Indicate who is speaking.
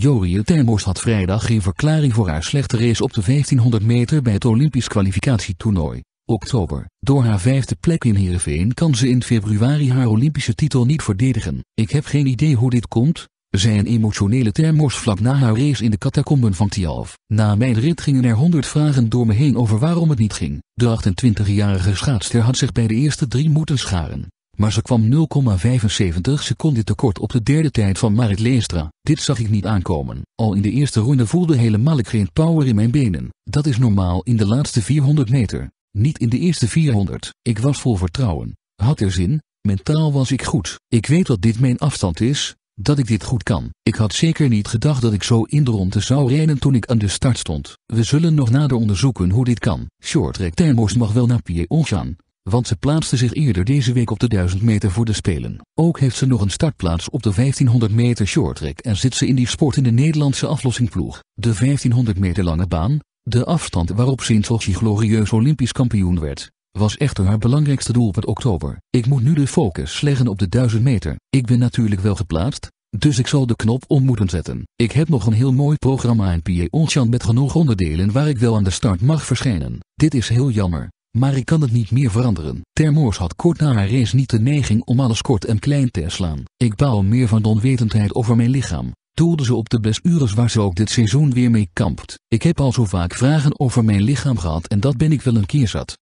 Speaker 1: Jorie Termos had vrijdag geen verklaring voor haar slechte race op de 1500 meter bij het Olympisch kwalificatietoernooi. Oktober. Door haar vijfde plek in Heerenveen kan ze in februari haar Olympische titel niet verdedigen. Ik heb geen idee hoe dit komt, zei een emotionele Termos vlak na haar race in de catacomben van Tialf. Na mijn rit gingen er honderd vragen door me heen over waarom het niet ging. De 28-jarige schaatster had zich bij de eerste drie moeten scharen. Maar ze kwam 0,75 seconden tekort op de derde tijd van Marit Leestra. Dit zag ik niet aankomen. Al in de eerste ronde voelde helemaal ik geen power in mijn benen. Dat is normaal in de laatste 400 meter. Niet in de eerste 400. Ik was vol vertrouwen. Had er zin. Mentaal was ik goed. Ik weet dat dit mijn afstand is, dat ik dit goed kan. Ik had zeker niet gedacht dat ik zo in de ronde zou rijden toen ik aan de start stond. We zullen nog nader onderzoeken hoe dit kan. Shorttrack Termos mag wel naar Pierre want ze plaatste zich eerder deze week op de 1000 meter voor de Spelen. Ook heeft ze nog een startplaats op de 1500 meter shorttrack en zit ze in die sport in de Nederlandse aflossingploeg. De 1500 meter lange baan, de afstand waarop ze glorieus Olympisch kampioen werd, was echter haar belangrijkste doel per oktober. Ik moet nu de focus leggen op de 1000 meter. Ik ben natuurlijk wel geplaatst, dus ik zal de knop om moeten zetten. Ik heb nog een heel mooi programma in Pierre met genoeg onderdelen waar ik wel aan de start mag verschijnen. Dit is heel jammer, maar ik kan het niet meer veranderen. Termoors had kort na haar race niet de neiging om alles kort en klein te slaan. Ik bouw meer van de onwetendheid over mijn lichaam. Doelde ze op de blessures waar ze ook dit seizoen weer mee kampt. Ik heb al zo vaak vragen over mijn lichaam gehad en dat ben ik wel een keer zat.